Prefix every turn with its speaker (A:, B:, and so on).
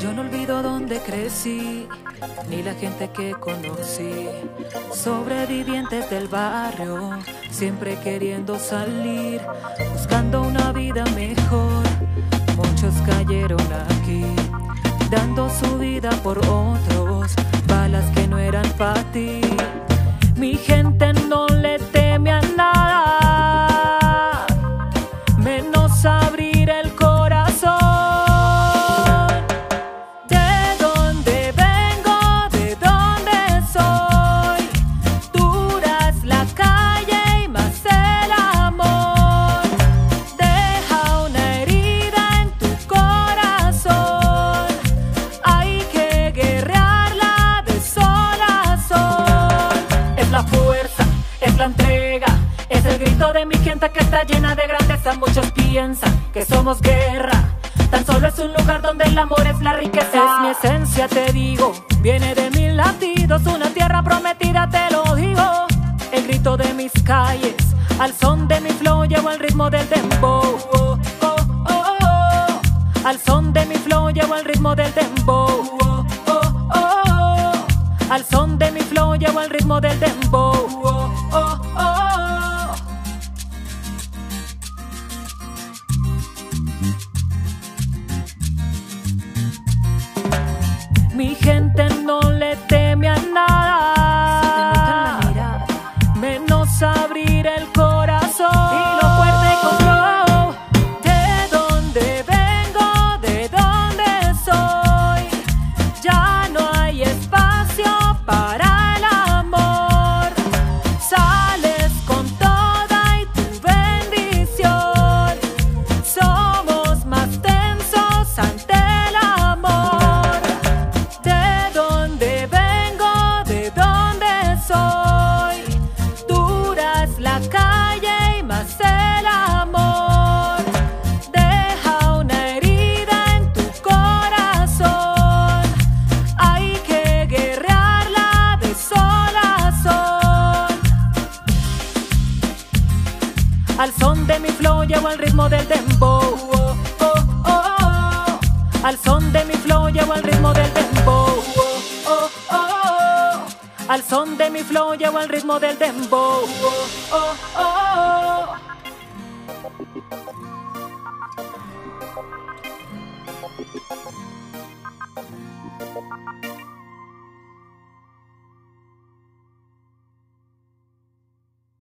A: Yo no olvido dónde crecí, ni la gente que conocí. Sobrevivientes del barrio, siempre queriendo salir, buscando una vida mejor. Muchos cayeron aquí, dando su vida por otros, balas que no eran para ti. Es el grito de mi gente que está llena de grandeza. Muchos piensan que somos guerra. Tan solo es un lugar donde el amor es la riqueza. Es mi esencia, te digo. Viene de mil latidos, una tierra prometida, te lo digo. El grito de mis calles, al son de mi flow, llevo el ritmo del dembow. Oh, oh, oh. Al son de mi flow, llevo el ritmo del dembow. Al son de mi flow, llevo el ritmo del dembow. Al son de mi flow llevo el ritmo del dembow. Al son de mi flow llevo el ritmo del dembow. Al son de mi flow llevo el ritmo del dembow.